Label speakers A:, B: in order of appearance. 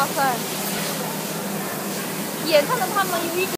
A: 哇塞！眼看着他们晕。